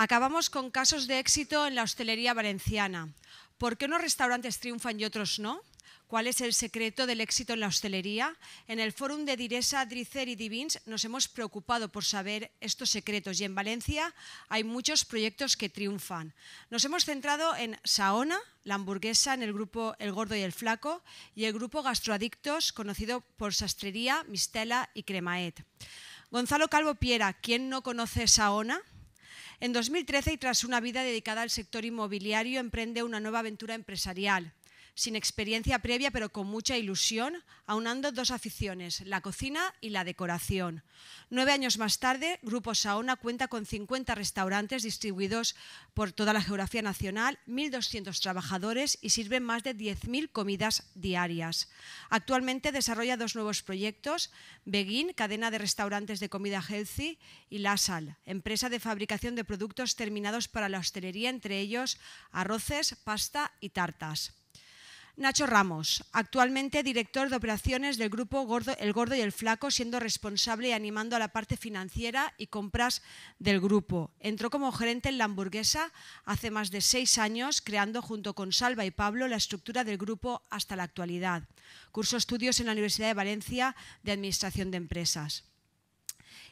Acabamos con casos de éxito en la hostelería valenciana. ¿Por qué unos restaurantes triunfan y otros no? ¿Cuál es el secreto del éxito en la hostelería? En el fórum de Diresa, Dricer y Divins nos hemos preocupado por saber estos secretos y en Valencia hay muchos proyectos que triunfan. Nos hemos centrado en Saona, la hamburguesa en el grupo El Gordo y el Flaco y el grupo Gastroadictos, conocido por Sastrería, Mistela y Cremaet. Gonzalo Calvo Piera, ¿quién no conoce Saona? En 2013 y tras una vida dedicada al sector inmobiliario, emprende una nueva aventura empresarial sin experiencia previa pero con mucha ilusión, aunando dos aficiones, la cocina y la decoración. Nueve años más tarde, Grupo Saona cuenta con 50 restaurantes distribuidos por toda la geografía nacional, 1.200 trabajadores y sirven más de 10.000 comidas diarias. Actualmente desarrolla dos nuevos proyectos, Begin, cadena de restaurantes de comida healthy, y Lasal, empresa de fabricación de productos terminados para la hostelería, entre ellos arroces, pasta y tartas. Nacho Ramos, actualmente director de operaciones del grupo El Gordo y el Flaco, siendo responsable y animando a la parte financiera y compras del grupo. Entró como gerente en la hamburguesa hace más de seis años, creando junto con Salva y Pablo la estructura del grupo hasta la actualidad. Curso estudios en la Universidad de Valencia de Administración de Empresas.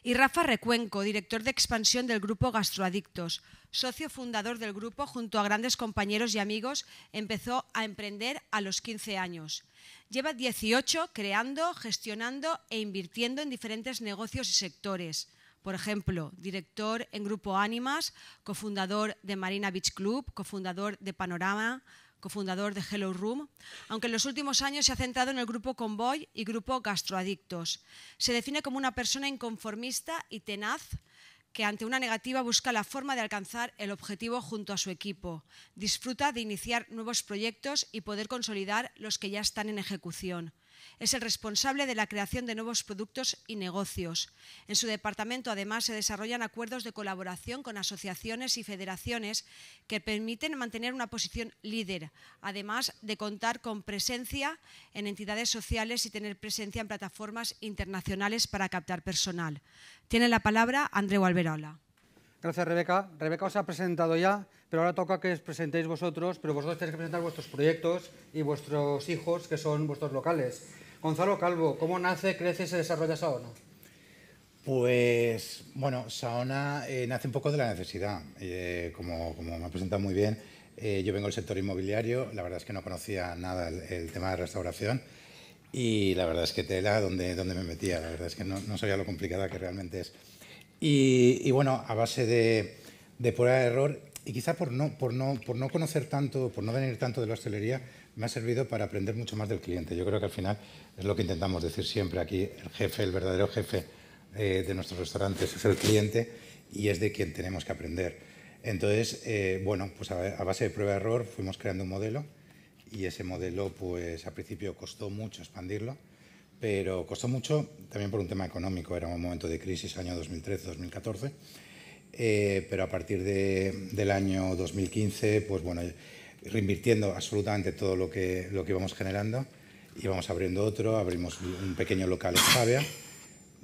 Y Rafa Recuenco, director de expansión del grupo Gastroadictos, socio fundador del grupo junto a grandes compañeros y amigos, empezó a emprender a los 15 años. Lleva 18 creando, gestionando e invirtiendo en diferentes negocios y sectores. Por ejemplo, director en Grupo Ánimas, cofundador de Marina Beach Club, cofundador de Panorama, cofundador de Hello Room, aunque en los últimos años se ha centrado en el grupo Convoy y grupo Gastroadictos. Se define como una persona inconformista y tenaz que ante una negativa busca la forma de alcanzar el objetivo junto a su equipo. Disfruta de iniciar nuevos proyectos y poder consolidar los que ya están en ejecución. Es el responsable de la creación de nuevos productos y negocios. En su departamento, además, se desarrollan acuerdos de colaboración con asociaciones y federaciones que permiten mantener una posición líder, además de contar con presencia en entidades sociales y tener presencia en plataformas internacionales para captar personal. Tiene la palabra Andreu Alberola. Gracias, Rebeca. Rebeca os ha presentado ya, pero ahora toca que os presentéis vosotros, pero vosotros tenéis que presentar vuestros proyectos y vuestros hijos, que son vuestros locales. Gonzalo Calvo, ¿cómo nace, crece y se desarrolla Saona? Pues, bueno, Saona eh, nace un poco de la necesidad. Eh, como, como, me ha presentado muy bien, eh, yo vengo del sector inmobiliario, la verdad es que no conocía nada el, tema de restauración y la verdad es que tela donde, donde me metía, la verdad es que no, no sabía lo complicada que realmente es. Y, y bueno, a base de, de prueba de error y quizá por no, por, no, por no conocer tanto, por no venir tanto de la hostelería, me ha servido para aprender mucho más del cliente. Yo creo que al final es lo que intentamos decir siempre aquí, el jefe, el verdadero jefe eh, de nuestros restaurantes es el cliente y es de quien tenemos que aprender. Entonces, eh, bueno, pues a, base de prueba-error fuimos creando un modelo y ese modelo, pues al principio costó mucho expandirlo, pero costó mucho también por un tema económico. Era un momento de crisis, año 2013-2014. Eh, pero a partir de, del año 2015, pues bueno, reinvirtiendo absolutamente todo lo que, lo que íbamos generando, íbamos abriendo otro, abrimos un pequeño local en Javia,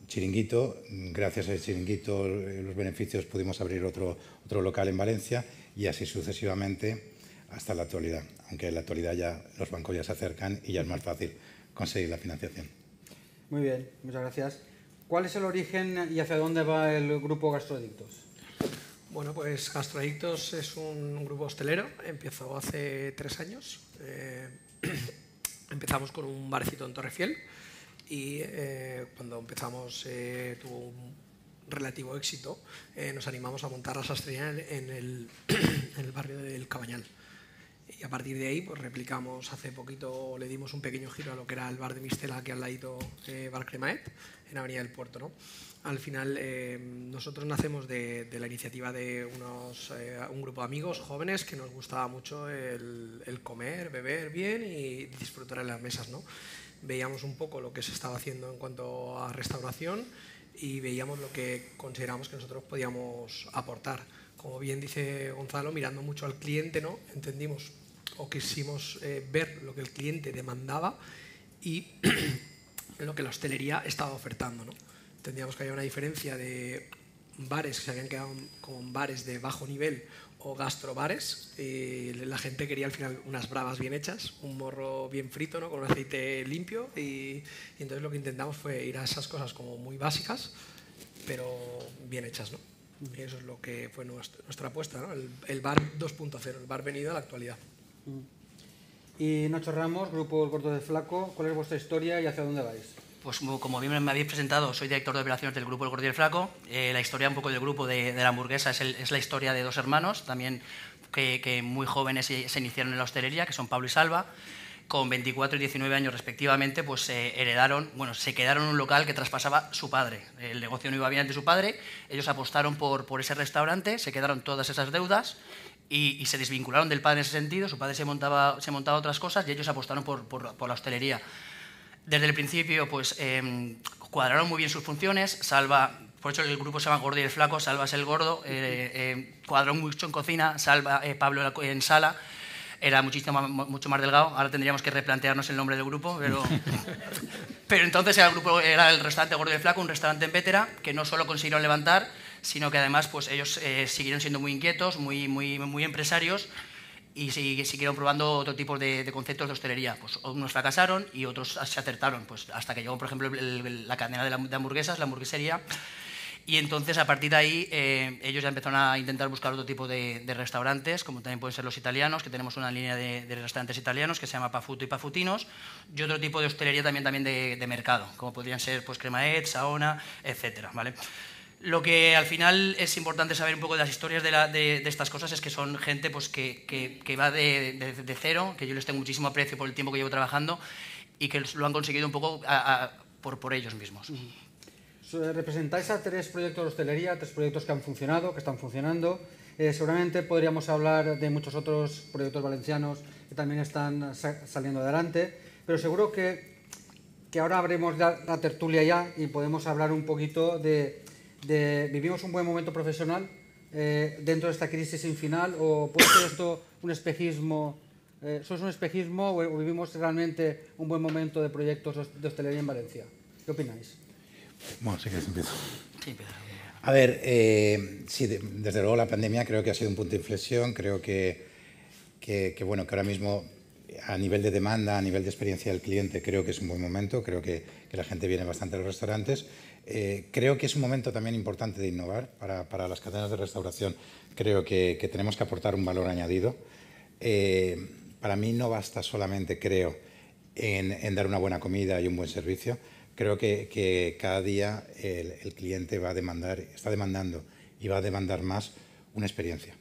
chiringuito, gracias a chiringuito, los beneficios pudimos abrir otro, otro local en Valencia y así sucesivamente hasta la actualidad, aunque en la actualidad ya los bancos ya se acercan y ya es más fácil conseguir la financiación. Muy bien, muchas gracias. ¿Cuál es el origen y hacia dónde va el grupo Gastroadictos? Bueno, pues Gastroadictos es un grupo hostelero, empezó hace tres años. Eh, empezamos con un barcito en Torrefiel y eh, cuando empezamos eh, tuvo un relativo éxito, nos animamos a montar la sastrería en el, en el barrio del Cabañal. Y a partir de ahí, pues replicamos hace poquito, le dimos un pequeño giro a lo que era el bar de Mistela, que al ladito eh, Bar Cremaet, en Avenida del Puerto. ¿no? Al final, eh, nosotros nacemos de, la iniciativa de unos, eh, un grupo de amigos jóvenes que nos gustaba mucho el, el, comer, beber bien y disfrutar en las mesas. ¿no? Veíamos un poco lo que se estaba haciendo en cuanto a restauración y veíamos lo que consideramos que nosotros podíamos aportar. Como bien dice Gonzalo, mirando mucho al cliente, ¿no? entendimos o quisimos eh, ver lo que el cliente demandaba y lo que la hostelería estaba ofertando. ¿no? Entendíamos que había una diferencia de bares que se habían quedado como bares de bajo nivel o gastrobares y la gente quería al final unas bravas bien hechas, un morro bien frito, ¿no? con un aceite limpio y, entonces lo que intentamos fue ir a esas cosas como muy básicas, pero bien hechas. ¿no? Y eso es lo que fue nuestra, apuesta, ¿no? el, bar 2.0, el bar venido a la actualidad. Y Nacho Ramos, Grupo El Gordo de Flaco, ¿cuál es vuestra historia y hacia dónde vais? Pues como bien me habéis presentado, soy director de operaciones del grupo El el Flaco. Eh, la historia un poco del grupo de, la hamburguesa es, la historia de dos hermanos, también que, muy jóvenes se, iniciaron en la hostelería, que son Pablo y Salva. Con 24 y 19 años respectivamente, pues se heredaron, bueno, se quedaron en un local que traspasaba su padre. El negocio no iba bien ante su padre, ellos apostaron por ese restaurante, se quedaron todas esas deudas y, se desvincularon del padre en ese sentido. Su padre se montaba, se montaba otras cosas y ellos apostaron por, por, por la hostelería desde el principio pues, em, cuadraron muy bien sus funciones. Salva, por eso el grupo se llama Gordo y el Flaco, Salva es el gordo, eh, eh, cuadró mucho en cocina, Salva, eh, Pablo en sala, era muchísimo mucho más delgado. Ahora tendríamos que replantearnos el nombre del grupo, pero, pero entonces era el, grupo, era el restaurante Gordo y el Flaco, un restaurante en Vétera que no solo consiguieron levantar, sino que además pues, ellos siguieron siendo muy inquietos, muy, muy, muy empresarios y siguieron probando otro tipo de, conceptos de hostelería. Pues unos fracasaron y otros se acertaron, pues hasta que llegó, por ejemplo, la cadena de, hamburguesas, la hamburguesería. Y entonces, a partir de ahí, eh, ellos ya empezaron a intentar buscar otro tipo de, restaurantes, como también pueden ser los italianos, que tenemos una línea de, restaurantes italianos que se llama Pafuto y Pafutinos, y otro tipo de hostelería también, también de, mercado, como podrían ser pues, Cremaet, Saona, etc. ¿vale? Lo que al final es importante saber un poco de las historias de, estas cosas es que son gente pues, que, va de, cero, que yo les tengo muchísimo aprecio por el tiempo que llevo trabajando y que lo han conseguido un poco por, por ellos mismos. Representáis a tres proyectos de hostelería, tres proyectos que han funcionado, que están funcionando. Eh, seguramente podríamos hablar de muchos otros proyectos valencianos que también están saliendo adelante, pero seguro que, que ahora abrimos la tertulia ya y podemos hablar un poquito de vivimos un buen momento profesional eh, dentro de esta crisis sin final o puede ser esto un espejismo, eh, ¿sois un espejismo o, vivimos realmente un buen momento de proyectos de hostelería en Valencia? ¿Qué opináis? Bueno, sí que empiezo. A ver, eh, sí, desde luego la pandemia creo que ha sido un punto de inflexión, creo que, que, bueno, que ahora mismo a nivel de demanda, a nivel de experiencia del cliente, creo que es un buen momento, creo que, que la gente viene bastante a los restaurantes eh, creo que es un momento también importante de innovar para, las cadenas de restauración. Creo que, tenemos que aportar un valor añadido. Eh, para mí no basta solamente, creo, en, dar una buena comida y un buen servicio. Creo que, cada día el, cliente va a demandar, está demandando y va a demandar más una experiencia.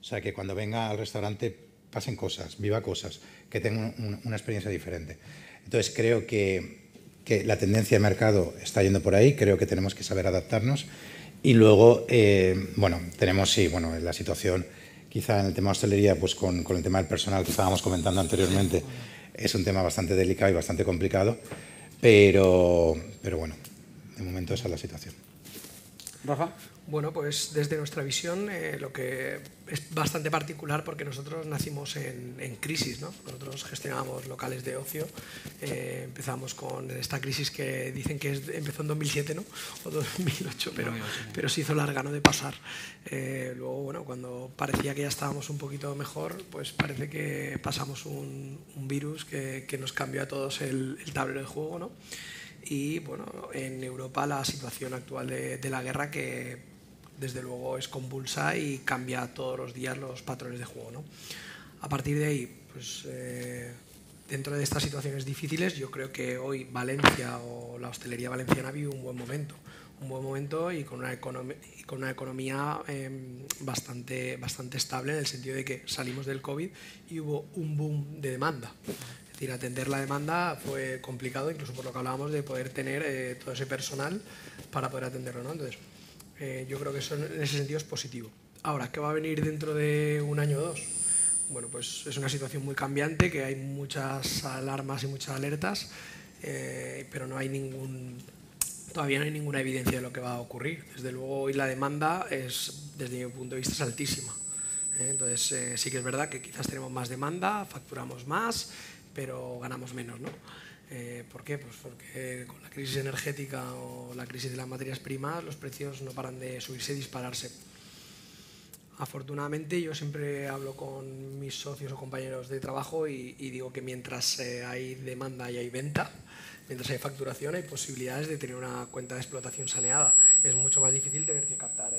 O sea, que cuando venga al restaurante pasen cosas, viva cosas, que tenga una experiencia diferente. Entonces creo que que la tendencia de mercado está yendo por ahí, creo que tenemos que saber adaptarnos. Y luego, eh, bueno, tenemos, sí, bueno, la situación quizá en el tema de hostelería, pues con, con, el tema del personal que estábamos comentando anteriormente, es un tema bastante delicado y bastante complicado, pero, pero bueno, de momento esa es la situación. Rafa. Bueno, pues desde nuestra visión, eh, lo que es bastante particular porque nosotros nacimos en, crisis, ¿no? Nosotros gestionábamos locales de ocio, eh, empezamos con esta crisis que dicen que empezó en 2007, ¿no? O 2008, pero, pero se hizo larga, ¿no? De pasar. Eh, luego, bueno, cuando parecía que ya estábamos un poquito mejor, pues parece que pasamos un, virus que, nos cambió a todos el, el tablero de juego, ¿no? Y bueno, en Europa la situación actual de, de, la guerra que desde luego es convulsa y cambia todos los días los patrones de juego. ¿no? A partir de ahí, pues, eh, dentro de estas situaciones difíciles, yo creo que hoy Valencia o la hostelería valenciana vive un buen momento. Un buen momento y con una, con una economía em, bastante, bastante estable en el sentido de que salimos del COVID y hubo un boom de demanda. Es decir, atender la demanda fue complicado, incluso por lo que hablábamos de poder tener eh, todo ese personal para poder atenderlo. ¿no? Entonces, eh, yo creo que eso en ese sentido es positivo. Ahora, ¿qué va a venir dentro de un año o dos? Bueno, pues es una situación muy cambiante, que hay muchas alarmas y muchas alertas, eh, pero no hay ningún, todavía no hay ninguna evidencia de lo que va a ocurrir. Desde luego hoy la demanda es, desde mi punto de vista, es altísima. ¿eh? Entonces sí que es verdad que quizás tenemos más demanda, facturamos más, pero ganamos menos, ¿no? Eh, ¿Por qué? Pues porque con la crisis energética o la crisis de las materias primas los precios no paran de subirse y dispararse. Afortunadamente yo siempre hablo con mis socios o compañeros de trabajo y, digo que mientras eh, hay demanda y hay venta, mientras hay facturación hay posibilidades de tener una cuenta de explotación saneada. Es mucho más difícil tener que captar. ¿no?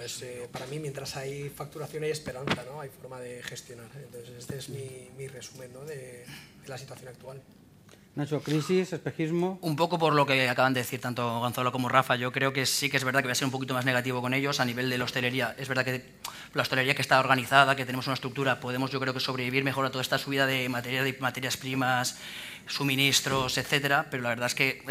Entonces, eh, para mí, mientras hay facturación hay esperanza, ¿no? hay forma de gestionar. Entonces, este es mi, mi resumen ¿no? de, de la situación actual. Nacho, crisis, espejismo. Un poco por lo que acaban de decir tanto Gonzalo como Rafa, yo creo que sí que es verdad que voy a ser un poquito más negativo con ellos a nivel de la hostelería. Es verdad que la hostelería que está organizada, que tenemos una estructura, podemos yo creo que sobrevivir mejor a toda esta subida de, materia, de materias primas, suministros, etcétera, pero la verdad es que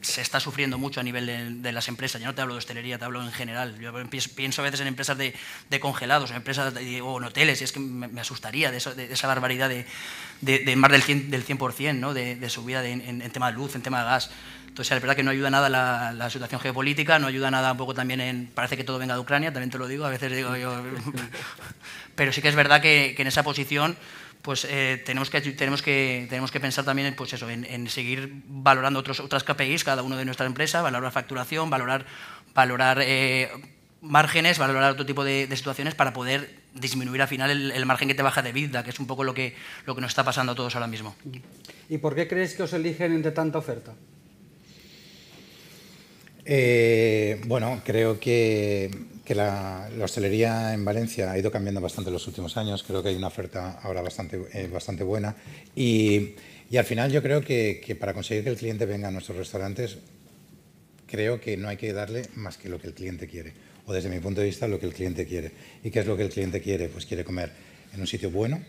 se está sufriendo mucho a nivel de, las empresas. Yo no te hablo de hostelería, te hablo en general. Yo pienso a veces en empresas de, congelados, en empresas o en hoteles, y es que me, asustaría de, esa barbaridad de, más del 100%, del 100% ¿no? de, subida en, tema de luz, en tema de gas. Entonces, es verdad que no ayuda nada la, la, situación geopolítica, no ayuda nada un poco también en. Parece que todo venga de Ucrania, también te lo digo, a veces digo yo. Pero sí que es verdad que, en esa posición pues eh, tenemos, que, tenemos, que, tenemos que pensar también pues eso, en, seguir valorando otros, otras KPIs, cada uno de nuestra empresa, valorar facturación, valorar, valorar eh, márgenes, valorar otro tipo de, situaciones para poder disminuir al final el, margen que te baja de vida, que es un poco lo que, lo que nos está pasando a todos ahora mismo. ¿Y por qué crees que os eligen entre tanta oferta? Eh, bueno, creo que, la, hostelería en Valencia ha ido cambiando bastante en los últimos años. Creo que hay una oferta ahora bastante, eh, bastante buena. Y, al final yo creo que, que, para conseguir que el cliente venga a nuestros restaurantes, creo que no hay que darle más que lo que el cliente quiere o desde mi punto de vista lo que el cliente quiere. ¿Y qué es lo que el cliente quiere? Pues quiere comer en un sitio bueno,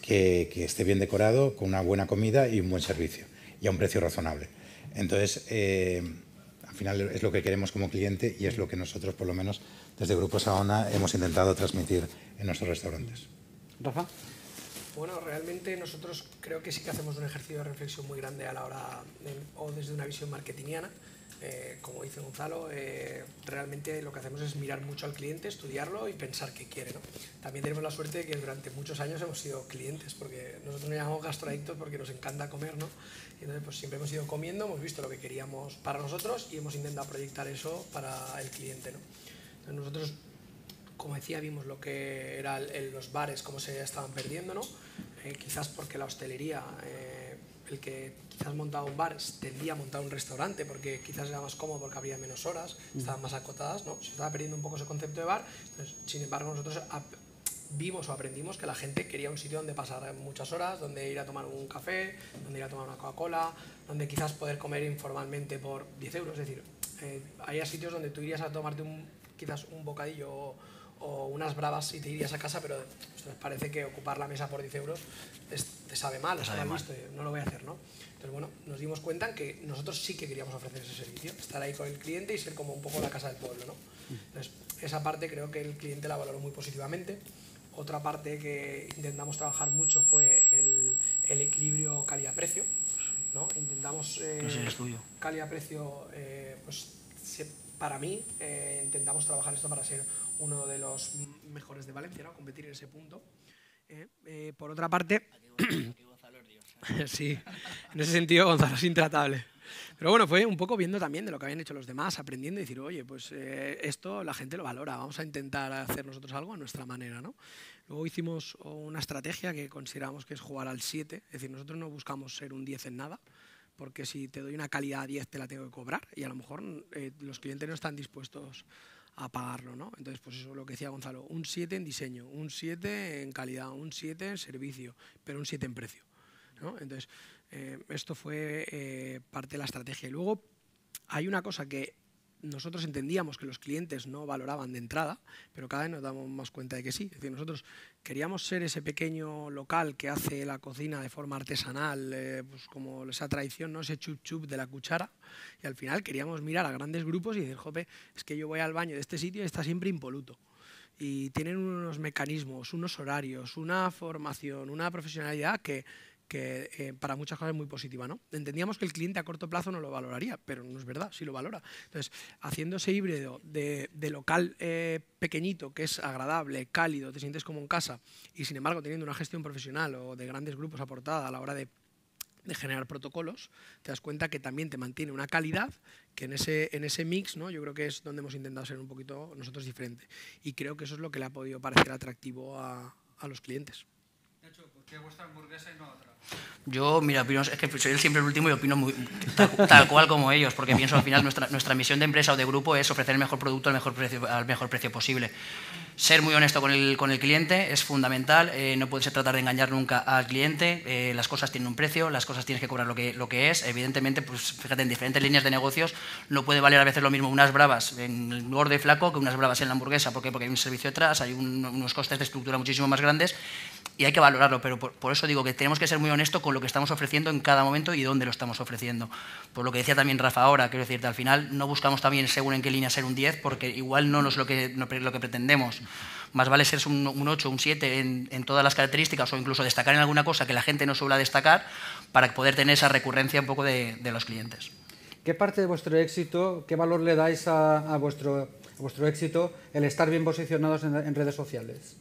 que, esté bien decorado, con una buena comida y un buen servicio, y a un precio razonable. Entonces, eh, final es lo que queremos como cliente y es lo que nosotros, por lo menos desde Grupo Saona, hemos intentado transmitir en nuestros restaurantes. Rafa. Bueno, realmente nosotros creo que sí que hacemos un ejercicio de reflexión muy grande a la hora, o desde una visión marketingiana, eh, como dice Gonzalo, eh, realmente lo que hacemos es mirar mucho al cliente, estudiarlo y pensar qué quiere. ¿no? También tenemos la suerte de que durante muchos años hemos sido clientes, porque nosotros nos llamamos gastroadictos porque nos encanta comer, ¿no? Y entonces pues siempre hemos ido comiendo, hemos visto lo que queríamos para nosotros y hemos intentado proyectar eso para el cliente, ¿no? Entonces nosotros, como decía, vimos lo que eran los bares, cómo se estaban perdiendo, ¿no? Eh, quizás porque la hostelería el que quizás montaba un bar tendía a montar un restaurante porque quizás era más cómodo porque había menos horas, estaban más acotadas, ¿no? Se estaba perdiendo un poco ese concepto de bar. sin embargo, nosotros vimos o aprendimos que la gente quería un sitio donde pasar muchas horas, donde ir a tomar un café, donde ir a tomar una Coca-Cola, donde quizás poder comer informalmente por 10 euros. Es decir, eh, había sitios donde tú irías a tomarte un, quizás un bocadillo o, unas bravas y te irías a casa, pero pues, parece que ocupar la mesa por 10 euros te sabe mal, te sabe mal. no lo voy a hacer, ¿no? Entonces, bueno, nos dimos cuenta que nosotros sí que queríamos ofrecer ese servicio, estar ahí con el cliente y ser como un poco la casa del pueblo, ¿no? Entonces, esa parte creo que el cliente la valoró muy positivamente. Otra parte que intentamos trabajar mucho fue el, el equilibrio calidad-precio, ¿no? Intentamos... Eh, calidad-precio, eh, pues para mí, eh, intentamos trabajar esto para ser uno de los mejores de Valencia, ¿no? Competir en ese punto. Eh, eh, por otra parte, sí, en ese sentido Gonzalo es intratable. Pero bueno, fue un poco viendo también de lo que habían hecho los demás, aprendiendo y decir, oye, pues eh, esto la gente lo valora, vamos a intentar hacer nosotros algo a nuestra manera. ¿no? Luego hicimos una estrategia que consideramos que es jugar al 7, es decir, nosotros no buscamos ser un 10 en nada, porque si te doy una calidad 10 te la tengo que cobrar y a lo mejor los clientes no están dispuestos a pagarlo, ¿no? Entonces, pues eso es lo que decía Gonzalo, un 7 en diseño, un 7 en calidad, un 7 en servicio, pero un 7 en precio, ¿no? Entonces, eh, esto fue eh, parte de la estrategia. Y luego hay una cosa que nosotros entendíamos que los clientes no valoraban de entrada, pero cada vez nos damos más cuenta de que sí. Es decir, nosotros queríamos ser ese pequeño local que hace la cocina de forma artesanal, eh, pues como esa tradición, ¿no? ese chup chup de la cuchara, y al final queríamos mirar a grandes grupos y decir, jope, es que yo voy al baño de este sitio y está siempre impoluto. Y tienen unos mecanismos, unos horarios, una formación, una profesionalidad que, que eh, para muchas cosas es muy positiva. ¿no? Entendíamos que el cliente a corto plazo no lo valoraría, pero no es verdad, sí lo valora. Entonces, haciendo ese híbrido de, local eh, pequeñito, que es agradable, cálido, te sientes como en casa, y sin embargo teniendo una gestión profesional o de grandes grupos aportada a la hora de de generar protocolos, te das cuenta que también te mantiene una calidad que en ese, en ese mix, ¿no? yo creo que es donde hemos intentado ser un poquito nosotros diferente. Y creo que eso es lo que le ha podido parecer atractivo a, a los clientes. ¿por qué vuestra hamburguesa y no otra? Yo, mira, opino, es que soy siempre el último y opino muy, tal, cual como ellos, porque pienso al final nuestra, nuestra misión de empresa o de grupo es ofrecer el mejor producto al mejor precio, al mejor precio posible. Ser muy honesto con el, con el cliente es fundamental, eh, no puedes tratar de engañar nunca al cliente, eh, las cosas tienen un precio, las cosas tienes que cobrar lo que, lo que es, evidentemente, pues fíjate, en diferentes líneas de negocios no puede valer a veces lo mismo unas bravas en el gordo y flaco que unas bravas en la hamburguesa, ¿por qué? Porque hay un servicio detrás, hay unos costes de estructura muchísimo más grandes y hay que valorarlo, pero por, eso digo que tenemos que ser muy honestos con lo que estamos ofreciendo en cada momento y dónde lo estamos ofreciendo. Por lo que decía también Rafa ahora, quiero decirte, al final no buscamos también según en qué línea ser un 10, porque igual no es lo que, lo que pretendemos. Más vale ser un, un 8, un 7 en, todas las características o incluso destacar en alguna cosa que la gente no suele destacar para poder tener esa recurrencia un poco de, los clientes. ¿Qué parte de vuestro éxito, qué valor le dais a, vuestro, vuestro éxito el estar bien posicionados en redes sociales?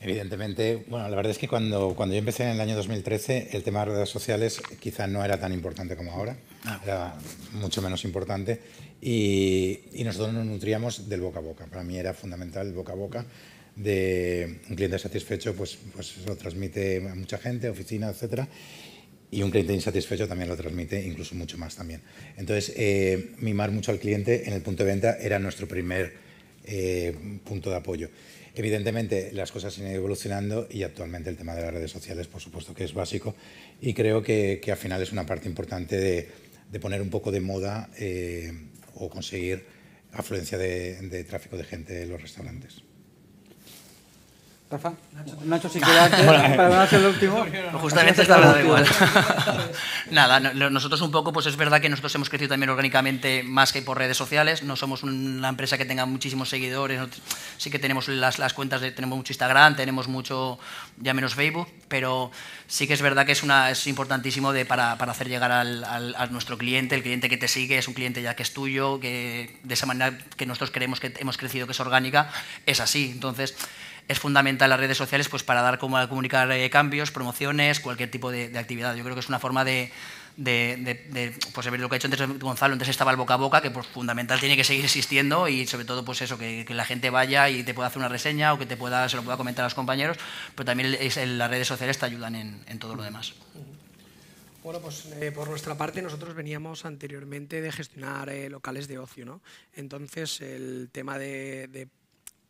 Evidentemente, bueno, la verdad es que cuando, cuando yo empecé en el año 2013, el tema de redes sociales quizá no era tan importante como ahora, ah. era mucho menos importante y, y, nosotros nos nutríamos del boca a boca. Para mí era fundamental el boca a boca de un cliente satisfecho, pues, pues lo transmite a mucha gente, oficina, etcétera, y un cliente insatisfecho también lo transmite, incluso mucho más también. Entonces, eh, mimar mucho al cliente en el punto de venta era nuestro primer eh, punto de apoyo. Evidentemente las cosas siguen evolucionando y actualmente el tema de las redes sociales por supuesto que es básico y creo que, al final es una parte importante de, poner un poco de moda eh, o conseguir afluencia de tráfico de gente en los restaurantes. Rafa, Nacho, si quieres para hacer el último. Justamente está hablando igual. Nada, nosotros un poco, pues es verdad que nosotros hemos crecido también orgánicamente más que por redes sociales. No somos una empresa que tenga muchísimos seguidores. Sí que tenemos las, las cuentas, de, tenemos mucho Instagram, tenemos mucho, ya menos Facebook, pero sí que es verdad que es, una, es importantísimo de, para, para hacer llegar al, a nuestro cliente, el cliente que te sigue es un cliente ya que es tuyo, que de esa manera que nosotros creemos que hemos crecido, que es orgánica, es así. Entonces, es fundamental las redes sociales pues, para dar como comunicar eh, cambios, promociones, cualquier tipo de, actividad. Yo creo que es una forma de, de, pues lo que ha hecho antes Gonzalo, antes estaba el boca a boca, que pues, fundamental tiene que seguir existiendo y sobre todo pues eso, que, la gente vaya y te pueda hacer una reseña o que te pueda, se lo pueda comentar a los compañeros, pero también es, las redes sociales te ayudan en, todo lo demás. Bueno, pues eh, por nuestra parte nosotros veníamos anteriormente de gestionar eh, locales de ocio, ¿no? Entonces el tema de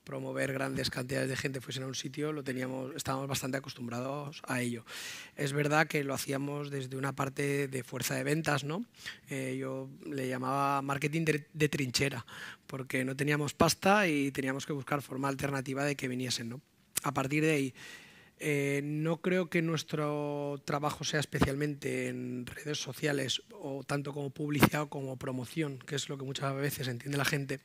promover grandes cantidades de gente fuesen a un sitio, lo teníamos, estábamos bastante acostumbrados a ello. Es verdad que lo hacíamos desde una parte de fuerza de ventas, ¿no? Eh, yo le llamaba marketing de, trinchera, porque no teníamos pasta y teníamos que buscar forma alternativa de que viniesen, ¿no? A partir de ahí, eh, no creo que nuestro trabajo sea especialmente en redes sociales o tanto como publicidad o como promoción, que es lo que muchas veces entiende la gente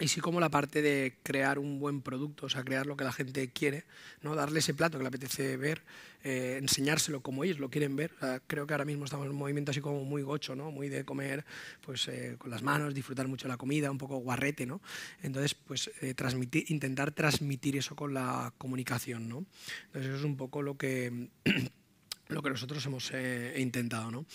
y sí como la parte de crear un buen producto, o sea, crear lo que la gente quiere, ¿no? darle ese plato que le apetece ver, eh, enseñárselo como ellos lo quieren ver. creo que ahora mismo estamos en un movimiento así como muy gocho, ¿no? muy de comer pues, eh, con las manos, disfrutar mucho la comida, un poco guarrete. ¿no? Entonces, pues eh, transmitir, intentar transmitir eso con la comunicación. ¿no? Entonces, eso es un poco lo que... lo que nosotros hemos intentado. ¿no?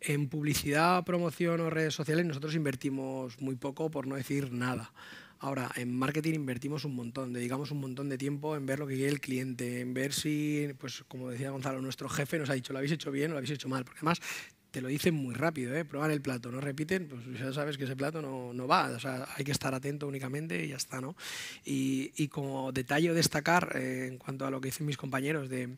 En publicidad, promoción o redes sociales nosotros invertimos muy poco, por no decir nada. Ahora, en marketing invertimos un montón, dedicamos un montón de tiempo en ver lo que quiere el cliente, en ver si, pues como decía Gonzalo, nuestro jefe nos ha dicho, lo habéis hecho bien o lo habéis hecho mal, porque además te lo dicen muy rápido, ¿eh? probar el plato, no repiten, pues ya sabes que ese plato no, no va, o sea, hay que estar atento únicamente y ya está, ¿no? Y, y como detalle destacar, eh, en cuanto a lo que dicen mis compañeros de,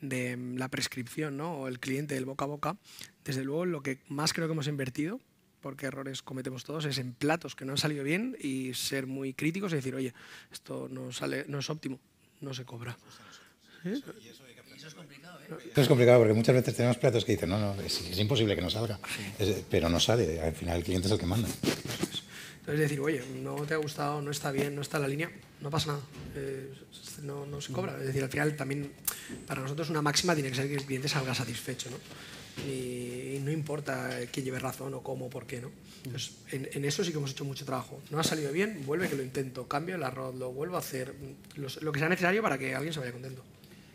de la prescripción, ¿no? O el cliente, el boca a boca, desde luego lo que más creo que hemos invertido porque errores cometemos todos, es en platos que no han salido bien y ser muy críticos y decir, oye, esto no, sale, no es óptimo, no se cobra. ¿Eh? Eso es complicado, ¿eh? es complicado porque muchas veces tenemos platos que dicen, no, no, es, imposible que no salga, pero no sale, al final el cliente es el que manda. Entonces decir, oye, no te ha gustado, no está bien, no está en la línea, no pasa nada, eh, no, no, se cobra. Es decir, al final también para nosotros una máxima tiene que ser que el cliente salga satisfecho, ¿no? Y, no importa quién lleve razón o cómo, por qué, ¿no? Entonces, en, en, eso sí que hemos hecho mucho trabajo. No ha salido bien, vuelve que lo intento, cambio el arroz, lo vuelvo a hacer, lo que sea necesario para que alguien se vaya contento.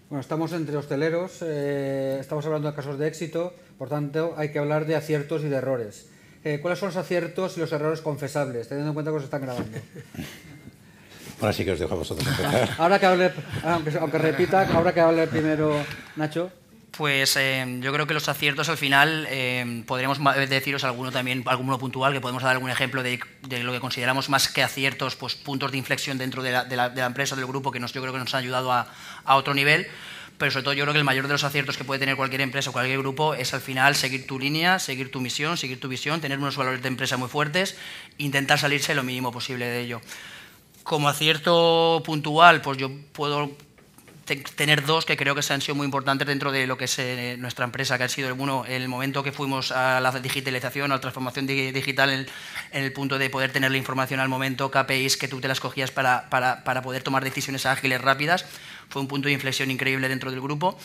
Bueno, estamos entre hosteleros, eh, estamos hablando de casos de éxito, por tanto hay que hablar de aciertos y de errores. Eh, ¿Cuáles son los aciertos y los errores confesables, teniendo en cuenta que se están grabando? Ahora sí que os dejo a vosotros empezar. ahora que hable, aunque, aunque repita, ahora que hable primero Nacho. Pues eh, yo creo que los aciertos al final eh, podríamos deciros alguno también, alguno puntual, que podemos dar algún ejemplo de, lo que consideramos más que aciertos, pues puntos de inflexión dentro de la, de la, empresa, del grupo, que yo creo que nos han ayudado a, a otro nivel pero sobre todo yo creo que el mayor de los aciertos que puede tener cualquier empresa o cualquier grupo es al final seguir tu línea, seguir tu misión, seguir tu visión, tener unos valores de empresa muy fuertes, intentar salirse lo mínimo posible de ello. Como acierto puntual, pues yo puedo tener dos que creo que se han sido muy importantes dentro de lo que es eh, nuestra empresa, que ha sido uno, el momento que fuimos a la digitalización, a la transformación digital en, el punto de poder tener la información al momento, KPIs que tú te las cogías para, para, para poder tomar decisiones ágiles, rápidas, fue un punto de inflexión increíble dentro del grupo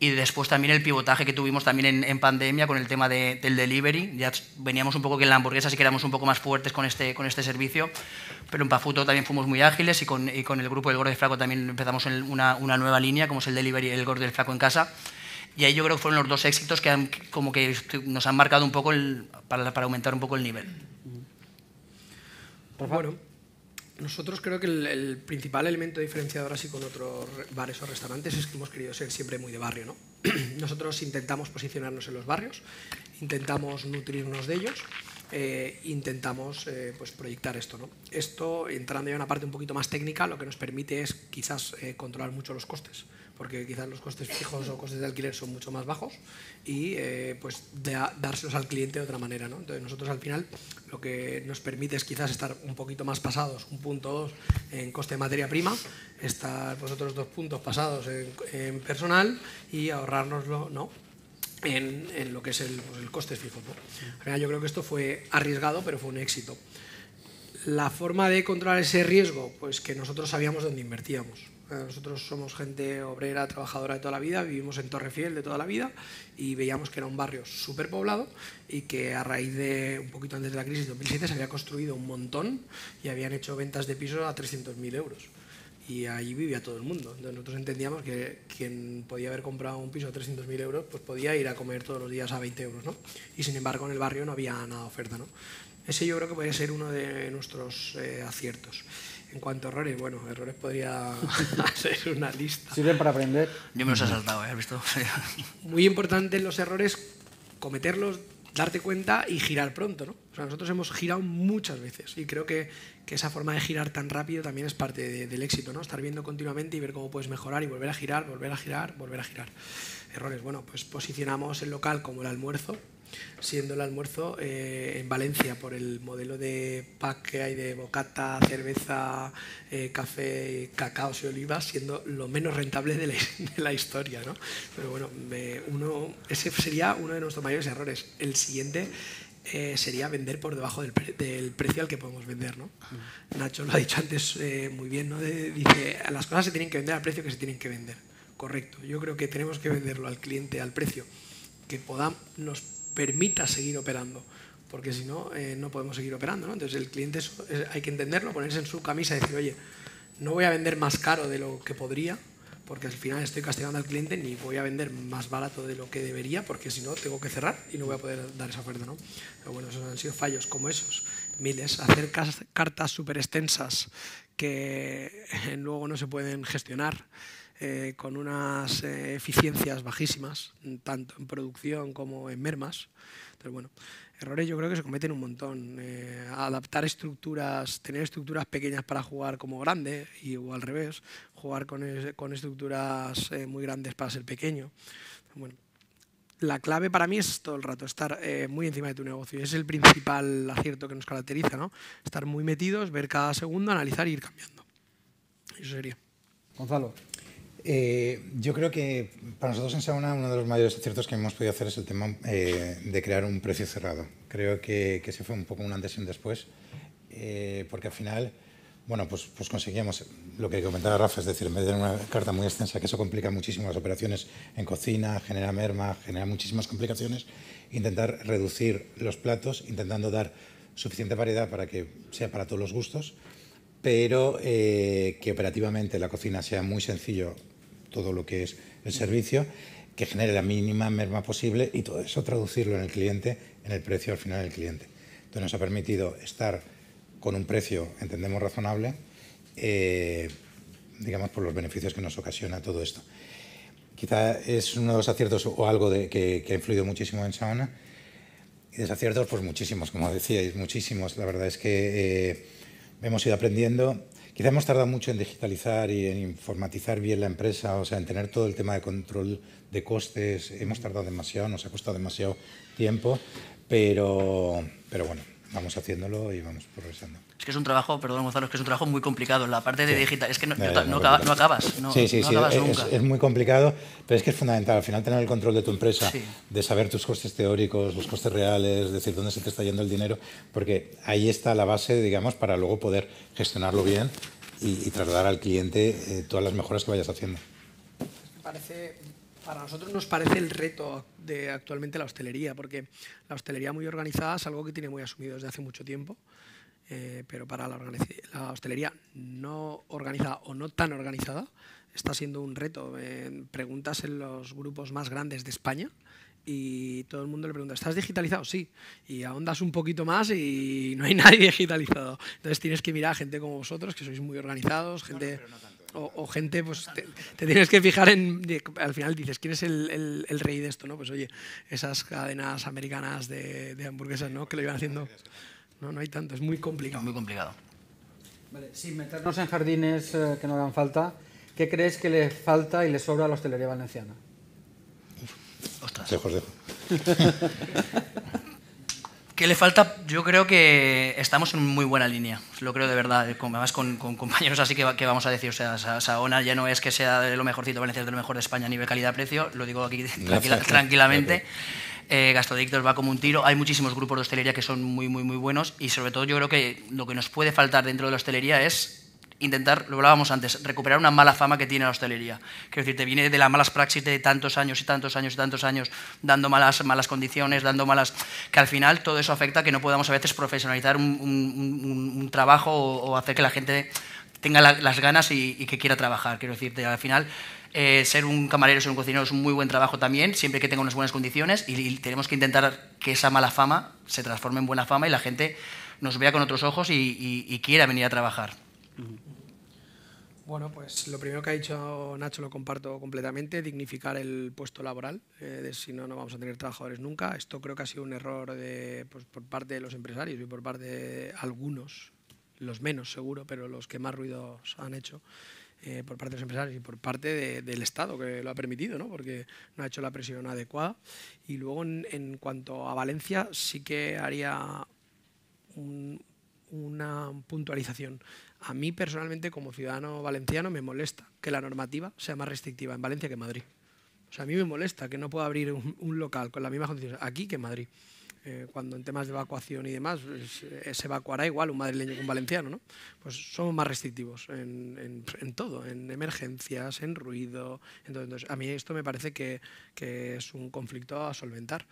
y después también el pivotaje que tuvimos también en, pandemia con el tema de, del delivery. Ya veníamos un poco que en la hamburguesa sí que éramos un poco más fuertes con este, con este servicio, pero en Pafuto también fuimos muy ágiles y con, y con el grupo del Gordo del Flaco también empezamos en una, una, nueva línea, como es el delivery el Gordo del Flaco en casa. Y ahí yo creo que fueron los dos éxitos que han, como que nos han marcado un poco el, para, para aumentar un poco el nivel. Bueno, nosotros creo que el, principal elemento diferenciador así con otros bares o restaurantes es que hemos querido ser siempre muy de barrio. ¿no? Nosotros intentamos posicionarnos en los barrios, intentamos nutrirnos de ellos, eh, intentamos eh, pues proyectar esto. ¿no? Esto, entrando ya en una parte un poquito más técnica, lo que nos permite es quizás eh, controlar mucho los costes porque quizás los costes fijos o costes de alquiler son mucho más bajos y eh, pues dárselos al cliente de otra manera. ¿no? Entonces nosotros al final lo que nos permite es quizás estar un poquito más pasados, un punto dos en coste de materia prima, estar pues, otros dos puntos pasados en, personal y ahorrárnoslo ¿no? En, lo que es el, pues, coste fijo. ¿no? Yo creo que esto fue arriesgado, pero fue un éxito. La forma de controlar ese riesgo, pues que nosotros sabíamos dónde invertíamos. Nosotros somos gente obrera, trabajadora de toda la vida, vivimos en Torrefiel de toda la vida y veíamos que era un barrio súper poblado y que a raíz de un poquito antes de la crisis de 2007 se había construido un montón y habían hecho ventas de pisos a 300.000 euros. Y allí vivía todo el mundo. Entonces nosotros entendíamos que quien podía haber comprado un piso a 300.000 euros, pues podía ir a comer todos los días a 20 euros. ¿no? Y sin embargo en el barrio no había nada de oferta. ¿no? Ese yo creo que puede ser uno de nuestros eh, aciertos. En cuanto a errores, bueno, errores podría ser una lista. Sirven para aprender. Yo me los he saltado, ¿eh? ¿has visto? Muy importante los errores, cometerlos, darte cuenta y girar pronto, ¿no? O sea, nosotros hemos girado muchas veces y creo que, que esa forma de girar tan rápido también es parte del éxito, ¿no? Estar viendo continuamente y ver cómo puedes mejorar y volver a girar, volver a girar, volver a girar. Errores, bueno, pues posicionamos el local como el almuerzo, siendo el almuerzo eh, en Valencia por el modelo de pack que hay de bocata, cerveza, eh, café, cacaos y olivas, siendo lo menos rentable de la, historia. ¿no? Pero bueno, uno, ese sería uno de nuestros mayores errores. El siguiente eh, sería vender por debajo del, precio al que podemos vender. ¿no? Nacho lo ha dicho antes muy bien, ¿no? dice, las cosas se tienen que vender al precio que se tienen que vender. Correcto, yo creo que tenemos que venderlo al cliente al precio que podamos, nos permita seguir operando, porque si no, eh, no podemos seguir operando. ¿no? Entonces el cliente hay que entenderlo, ponerse en su camisa y decir, oye, no voy a vender más caro de lo que podría, porque al final estoy castigando al cliente, ni voy a vender más barato de lo que debería, porque si no, tengo que cerrar y no voy a poder dar esa oferta. ¿no? Pero bueno, esos han sido fallos como esos, miles. Hacer cartas súper extensas que luego no se pueden gestionar. Eh, con unas eh, eficiencias bajísimas, tanto en producción como en mermas. Entonces, bueno, errores yo creo que se cometen un montón. Eh, adaptar estructuras, tener estructuras pequeñas para jugar como grande y o al revés, jugar con, con estructuras muy grandes para ser pequeño. Bueno, la clave para mí es todo el rato estar muy encima de tu negocio. Es el principal acierto que nos caracteriza, ¿no? Estar muy metidos, ver cada segundo, analizar e ir cambiando. Eso sería. Gonzalo. Eh, yo creo que para nosotros en Sauna uno de los mayores aciertos que hemos podido hacer es el tema eh, de crear un precio cerrado. Creo que, que ese fue un poco un antes y un después. eh, porque al final, bueno, pues, pues conseguíamos lo que comentaba Rafa, es decir, en vez de una carta muy extensa, que eso complica muchísimo las operaciones en cocina, genera merma, genera muchísimas complicaciones, intentar reducir los platos, intentando dar suficiente variedad para que sea para todos los gustos, pero eh, que operativamente la cocina sea muy sencillo todo lo que es el servicio, que genere la mínima merma posible y todo eso traducirlo en el cliente, en el precio al final del cliente. Entonces nos ha permitido estar con un precio, entendemos, razonable, eh, digamos, por los beneficios que nos ocasiona todo esto. Quizá es uno de los aciertos o algo de, que, ha influido muchísimo en Saona. Y desaciertos, pues muchísimos, como decíais, muchísimos. La verdad es que eh, hemos ido aprendiendo. Quizá hemos tardado mucho en digitalizar y en informatizar bien la empresa, o sea, en tener todo el tema de control de costes. Hemos tardado demasiado, nos ha costado demasiado tiempo, pero, pero bueno, vamos haciéndolo y vamos progresando. Es que es un trabajo, perdón Gonzalo, es que es un trabajo muy complicado. La parte de digital, es que no, acabas. No, sí, sí, sí, es, muy complicado, pero es que es fundamental. Al final tener el control de tu empresa, de saber tus costes teóricos, los costes reales, decir dónde se te está yendo el dinero, porque ahí está la base, digamos, para luego poder gestionarlo bien y, trasladar al cliente eh, todas las mejoras que vayas haciendo. Parece para nosotros nos parece el reto de actualmente la hostelería, porque la hostelería muy organizada es algo que tiene muy asumido desde hace mucho tiempo, eh, pero para la, hostelería no organizada o no tan organizada está siendo un reto. preguntas en los grupos más grandes de España y todo el mundo le pregunta, ¿estás digitalizado? Sí. Y ahondas un poquito más y no hay nadie digitalizado. Entonces tienes que mirar a gente como vosotros, que sois muy organizados, gente o, gente, pues te, tienes que fijar en, al final dices, ¿quién es el, el, rey de esto? ¿no? Pues oye, esas cadenas americanas de, de, hamburguesas, ¿no? Que lo iban haciendo. No, no hay tanto, es muy complicado. muy complicado. Vale, sin meternos en jardines eh, que no hagan falta, ¿qué crees que le falta y le sobra a la hostelería valenciana? Ostras. ¿Qué le falta? Yo creo que estamos en muy buena línea, lo creo de verdad, además con, con compañeros así que, que, vamos a decir, o sea, Saona ya no es que sea de lo mejorcito, Valencia es de lo mejor de España a nivel calidad-precio, lo digo aquí tranquilamente. Eh, va como un tiro. Hay muchísimos grupos de hostelería que son muy, muy, muy buenos y sobre todo yo creo que lo que nos puede faltar dentro de la hostelería es intentar, lo hablábamos antes, recuperar una mala fama que tiene la hostelería. Quiero decir, te viene de las malas praxis de tantos años y tantos años y tantos años dando malas, malas condiciones, dando malas... que al final todo eso afecta a que no podamos a veces profesionalizar un, trabajo o, hacer que la gente tenga las ganas y, que quiera trabajar. Quiero decir, al final... Eh, ser un camarero, ser un cocinero es un muy buen trabajo también, siempre que tenga unas buenas condiciones y, tenemos que intentar que esa mala fama se transforme en buena fama y la gente nos vea con otros ojos y quiera venir a trabajar. Bueno, pues lo primero que ha dicho Nacho lo comparto completamente, dignificar el puesto laboral, eh, de si no, no vamos a tener trabajadores nunca. Esto creo que ha sido un error de, pues, por parte de los empresarios y por parte de algunos, los menos seguro, pero los que más ruidos han hecho. Eh, por parte de los empresarios y por parte del Estado, que lo ha permitido, ¿no? porque no ha hecho la presión adecuada. Y luego, en, cuanto a Valencia, sí que haría una puntualización. A mí personalmente, como ciudadano valenciano, me molesta que la normativa sea más restrictiva en Valencia que en Madrid. O sea, a mí me molesta que no pueda abrir un, un local con las mismas condiciones aquí que en Madrid. Eh, cuando en temas de evacuación y demás pues, eh, se evacuará igual un madrileño que un valenciano, ¿no? Pues somos más restrictivos en, todo, en emergencias, en ruido. Entonces, a mí esto me parece que, es un conflicto a solventar.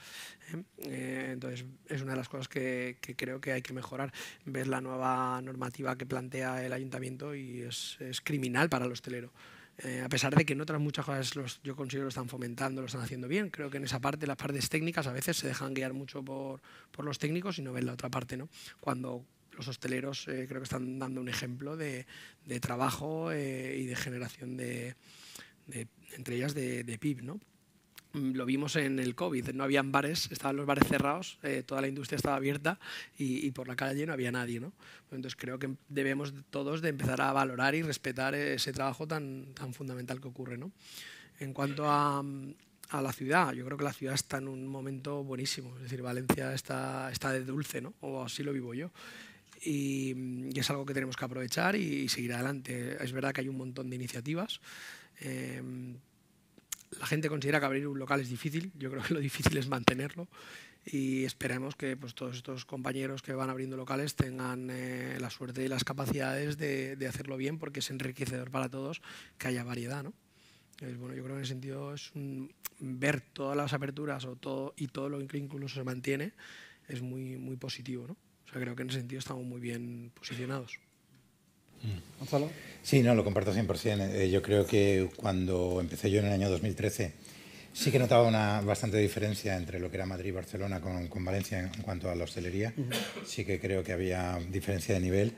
¿eh? entonces, es una de las cosas que, creo que hay que mejorar. Ver la nueva normativa que plantea el ayuntamiento y es, es criminal para el hostelero. Eh, a pesar de que en otras muchas cosas yo considero que lo están fomentando, lo están haciendo bien. Creo que en esa parte, las partes técnicas, a veces se dejan guiar mucho por, por los técnicos y no ven la otra parte, ¿no? Cuando los hosteleros eh, creo que están dando un ejemplo de, de trabajo eh, y de generación de, de, entre ellas de, de PIB, ¿no? Mm, lo vimos en el COVID, no habían bares, estaban los bares cerrados, eh, toda la industria estaba abierta y, por la calle no había nadie. ¿no? Entonces creo que debemos todos de empezar a valorar y respetar ese trabajo tan, tan fundamental que ocurre. ¿no? En cuanto a, a, la ciudad, yo creo que la ciudad está en un momento buenísimo, es decir, Valencia está, está de dulce, ¿no? o así lo vivo yo. Y, es algo que tenemos que aprovechar y, seguir adelante. Es verdad que hay un montón de iniciativas. Eh, la gente considera que abrir un local es difícil, yo creo que lo difícil es mantenerlo y esperemos que pues, todos estos compañeros que van abriendo locales tengan eh, la suerte y las capacidades de, hacerlo bien porque es enriquecedor para todos que haya variedad. ¿no? bueno, yo creo que en ese sentido es un, ver todas las aperturas o todo, y todo lo que incluso se mantiene es muy, muy positivo. ¿no? O sea, creo que en ese sentido estamos muy bien posicionados. Mm. Gonzalo. Sí, no, lo comparto 100%. Eh, yo creo que cuando empecé yo en el año 2013 sí que notaba una bastante diferencia entre lo que era Madrid y Barcelona con, con Valencia en, cuanto a la hostelería. Sí que creo que había diferencia de nivel,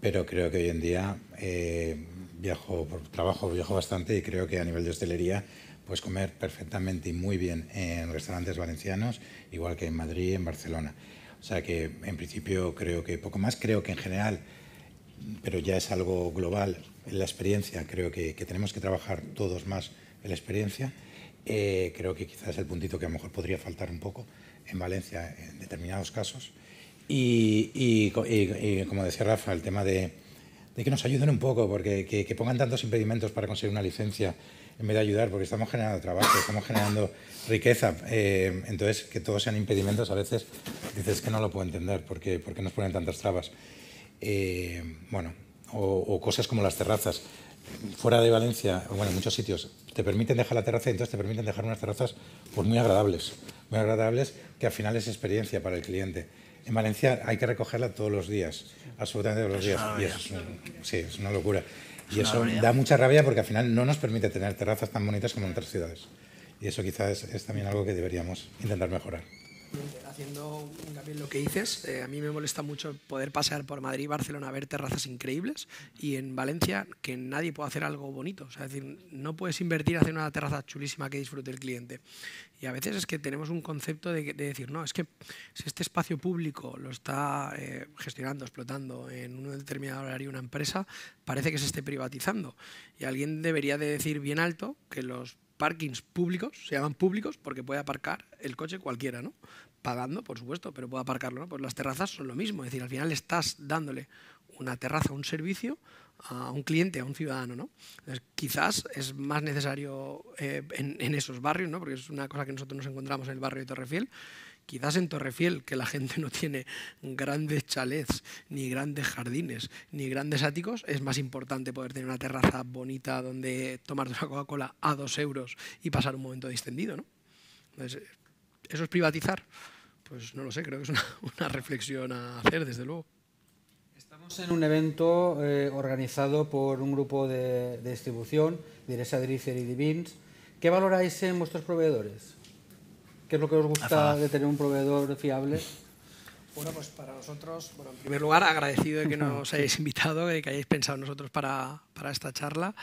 pero creo que hoy en día eh, viajo por trabajo, viajo bastante y creo que a nivel de hostelería puedes comer perfectamente y muy bien en restaurantes valencianos, igual que en Madrid y en Barcelona. O sea que en principio creo que poco más. Creo que en general pero ya es algo global en la experiencia. Creo que, tenemos que trabajar todos más en la experiencia. Eh, creo que quizás el puntito que a lo mejor podría faltar un poco en Valencia en determinados casos. Y, como decía Rafa, el tema de, que nos ayuden un poco, porque que, que, pongan tantos impedimentos para conseguir una licencia en vez de ayudar, porque estamos generando trabajo, estamos generando riqueza. Eh, entonces, que todos sean impedimentos, a veces dices que no lo puedo entender, porque, porque nos ponen tantas trabas. Eh, bueno, o, cosas como las terrazas. Fuera de Valencia, bueno, en muchos sitios, te permiten dejar la terraza y entonces te permiten dejar unas terrazas pues, muy agradables, muy agradables, que al final es experiencia para el cliente. En Valencia hay que recogerla todos los días, absolutamente todos los días. Y eso es, sí, es una locura. y eso da mucha rabia porque al final no nos permite tener terrazas tan bonitas como en otras ciudades. Y eso quizás es también algo que deberíamos intentar mejorar haciendo hincapié en lo que dices, eh, a mí me molesta mucho poder pasear por Madrid y Barcelona a ver terrazas increíbles y en Valencia que nadie puede hacer algo bonito. O sea, es decir, no puedes invertir en hacer una terraza chulísima que disfrute el cliente. Y a veces es que tenemos un concepto de, decir, no, es que si este espacio público lo está eh, gestionando, explotando en un determinado horario una empresa, parece que se esté privatizando. Y alguien debería de decir bien alto que los parkings públicos, se llaman públicos porque puede aparcar el coche cualquiera, ¿no? Pagando, por supuesto, pero puede aparcarlo, ¿no? Pues las terrazas son lo mismo, es decir, al final estás dándole una terraza, un servicio a un cliente, a un ciudadano, ¿no? Quizás es más necesario eh, en, en, esos barrios, ¿no? Porque es una cosa que nosotros nos encontramos en el barrio de Torrefiel, Quizás en Torrefiel, que la gente no tiene grandes chalets, ni grandes jardines, ni grandes áticos, es más importante poder tener una terraza bonita donde tomarte una Coca-Cola a dos euros y pasar un momento distendido. ¿no? Entonces, ¿Eso es privatizar? Pues no lo sé, creo que es una, reflexión a hacer, desde luego. Estamos en un evento eh, organizado por un grupo de, distribución, Diresa Drizzer y Divins. ¿Qué valoráis en vuestros proveedores? ¿Qué es lo que os gusta de tener un proveedor fiable? Bueno, pues para nosotros, bueno, en primer lugar, agradecido de que nos hayáis invitado, de que hayáis pensado en nosotros para, para esta charla.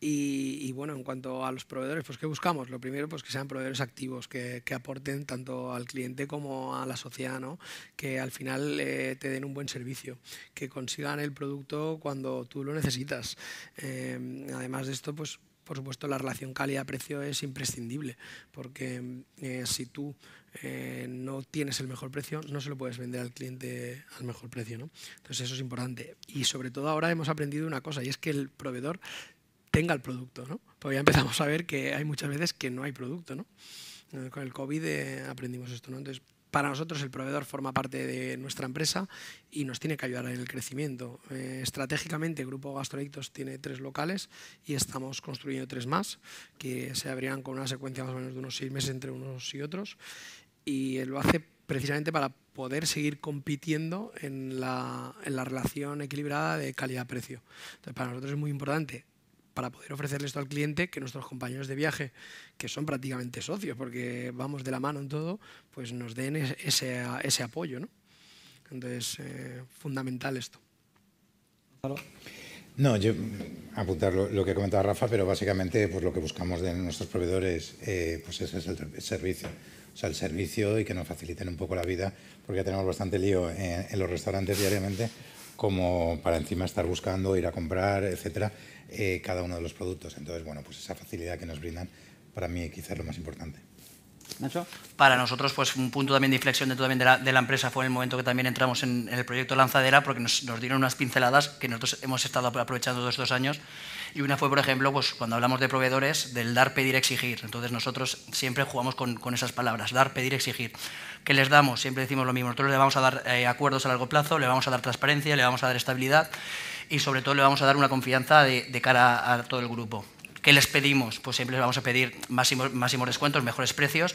Y, y, bueno, en cuanto a los proveedores, pues ¿qué buscamos? Lo primero, pues que sean proveedores activos, que, que aporten tanto al cliente como a la sociedad, ¿no? Que al final eh, te den un buen servicio, que consigan el producto cuando tú lo necesitas. Eh, además de esto, pues por supuesto, la relación calidad-precio es imprescindible, porque eh, si tú eh, no tienes el mejor precio, no se lo puedes vender al cliente al mejor precio. ¿no? Entonces, eso es importante. Y sobre todo ahora hemos aprendido una cosa, y es que el proveedor tenga el producto. ¿no? Porque ya empezamos a ver que hay muchas veces que no hay producto. ¿no? Eh, con el COVID aprendimos esto. ¿no? Entonces, para nosotros el proveedor forma parte de nuestra empresa y nos tiene que ayudar en el crecimiento. Eh, estratégicamente, Grupo Gastroictos tiene tres locales y estamos construyendo tres más, que se abrirán con una secuencia más o menos de unos seis meses entre unos y otros. Y lo hace precisamente para poder seguir compitiendo en la, en la relación equilibrada de calidad-precio. Entonces, para nosotros es muy importante para poder ofrecerle esto al cliente, que nuestros compañeros de viaje, que son prácticamente socios, porque vamos de la mano en todo, pues nos den ese, ese apoyo. ¿no? Entonces, eh, fundamental esto. No, yo apuntar lo, que comentaba Rafa, pero básicamente pues lo que buscamos de nuestros proveedores eh, pues ese es el, servicio. O sea, el servicio y que nos faciliten un poco la vida, porque ya tenemos bastante lío en, en los restaurantes diariamente, como para encima estar buscando, ir a comprar, etcétera eh, cada uno de los productos. Entonces, bueno, pues esa facilidad que nos brindan para mí quizás es lo más importante. Para nosotros, pues un punto también de inflexión de la, la empresa fue en el momento que también entramos en, el proyecto Lanzadera, porque nos, dieron unas pinceladas que nosotros hemos estado aprovechando todos estos años. Y una fue, por ejemplo, pues cuando hablamos de proveedores, del dar, pedir, exigir. Entonces nosotros siempre jugamos con, esas palabras, dar, pedir, exigir. ¿Qué les damos? Siempre decimos lo mismo. Nosotros le vamos a dar eh, acuerdos a largo plazo, le vamos a dar transparencia, le vamos a dar estabilidad y sobre todo le vamos a dar una confianza de cara a todo el grupo. ¿Qué les pedimos? Pues siempre les vamos a pedir máximos, descuentos, mejores precios.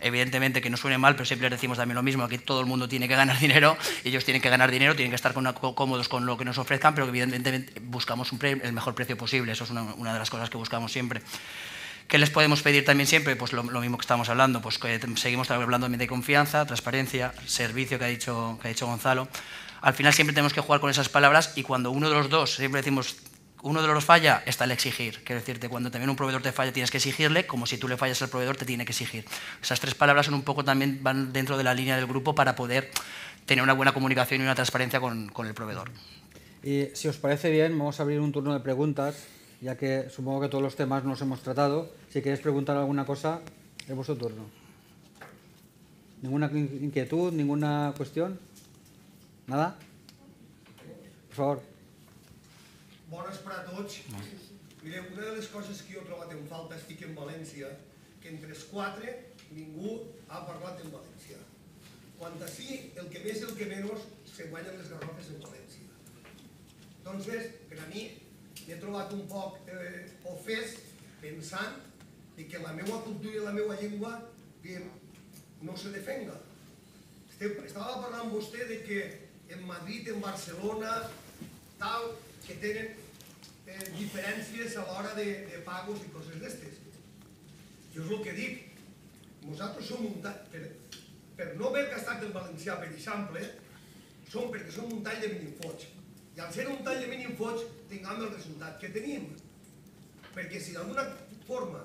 Evidentemente que no suene mal, pero siempre les decimos también lo mismo, aquí todo el mundo tiene que ganar dinero, ellos tienen que ganar dinero, tienen que estar cómodos con lo que nos ofrezcan, pero evidentemente buscamos un el mejor precio posible, eso es una, de las cosas que buscamos siempre. ¿Qué les podemos pedir también siempre? Pues lo, lo mismo que estamos hablando, pues que seguimos hablando de confianza, transparencia, servicio que ha dicho, que ha dicho Gonzalo. Al final siempre tenemos que jugar con esas palabras y cuando uno de los dos, siempre decimos uno de los falla, está el exigir. Quiero decirte, cuando también un proveedor te falla, tienes que exigirle, como si tú le fallas al proveedor, te tiene que exigir. Esas tres palabras son un poco también van dentro de la línea del grupo para poder tener una buena comunicación y una transparencia con, con el proveedor. Y si os parece bien, vamos a abrir un turno de preguntas, ya que supongo que todos los temas nos hemos tratado. Si queréis preguntar alguna cosa, es vuestro turno. ¿Ninguna inquietud, ninguna cuestión? ¿Nada? Por favor. Bones per a tots. Mireu, una de les coses que jo he trobat en falta estic en València, que entre els quatre ningú ha parlat en València. Quan així, el que més i el que menys, se guanyen les garrofes en València. Entonces, per a mi, m'he trobat un poc eh, ofès pensant que la meva cultura i la meva llengua que no se defenga. Estava parlant vostè de que en Madrid, en Barcelona, tal, que tenen eh, diferències a l'hora de, de pagos i coses d'estes. Jo és el que dic, nosaltres som un tall, per, per no haver gastat el valencià, per exemple, som perquè som un tall de mínim I al ser un tall de mínim tinguem el resultat que tenim. Perquè si d'alguna forma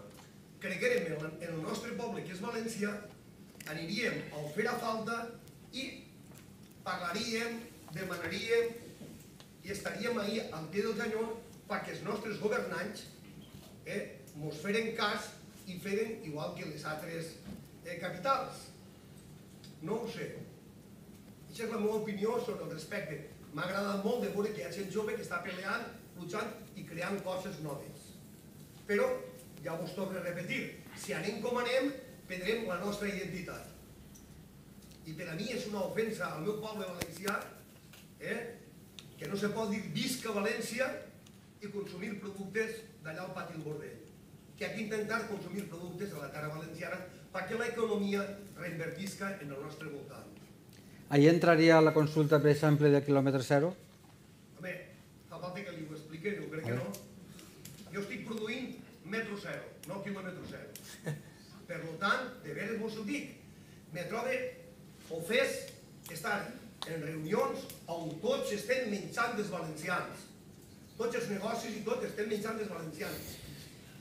creguérem en, en el nostre poble, que és València, aniríem a fer a falta i parlaríem, demanaríem i estaríem ahir al pie del canyó perquè els nostres governants eh, mos feren cas i feren igual que les altres eh, capitals. No ho sé. Aquesta és la meva opinió sobre el respecte. M'ha agradat molt de veure que hi ha gent jove que està peleant, luchant i creant coses noves. Però, ja us torno a repetir, si anem com anem, perdrem la nostra identitat. I per a mi és una ofensa al meu poble valencià eh, que no se pot dir visca València i consumir productes d'allà al pati del Bordell. Que hay que intentar consumir productes a la cara valenciana perquè l'economia reinvertisca en el nostre voltant. Ahí entraria la consulta, per exemple, de quilòmetre zero? Home, fa falta que li ho expliqui, jo crec que no. Jo estic produint metro zero, no quilòmetre zero. Per tant, de veres vos ho dic, me trobe ofès estar en reunions on tots estem menjant dels valencians. Tots els negocis i tot estem menjant dels valencians.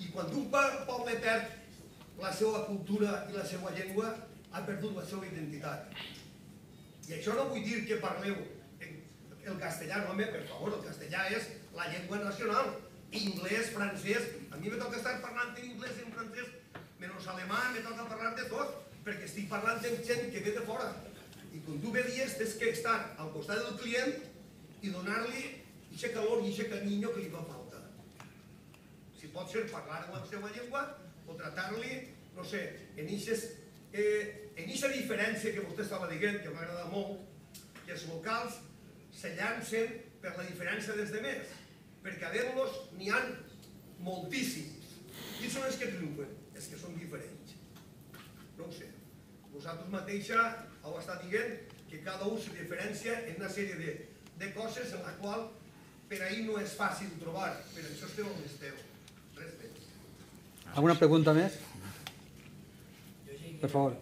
I quan un poble perd la seva cultura i la seva llengua, ha perdut la seva identitat. I això no vull dir que parleu el castellà, no, home, per favor, el castellà és la llengua nacional. Inglès, francès, a mi me toca estar parlant en anglès i en francès, menys alemà, me toca parlar de tot, perquè estic parlant amb gent que ve de fora. I quan tu veies, tens que estar al costat del client i donar-li aquest calor i aquest carinyo que li fa falta. Si pot ser parlar en la seva llengua o tratar-li, no sé, en aquestes eh, aquesta diferència que vostè estava dient, que m'agrada molt, que els locals se llancen per la diferència dels demés, perquè a los n'hi han moltíssims. Qui són els que triomfen? Els que són diferents. Vosaltres mateixa heu estat dient que cada un se diferencia en una sèrie de, de coses en la qual per ahir no és fàcil trobar, però això esteu on esteu. Res més. ¿Alguna pregunta més? Per favor.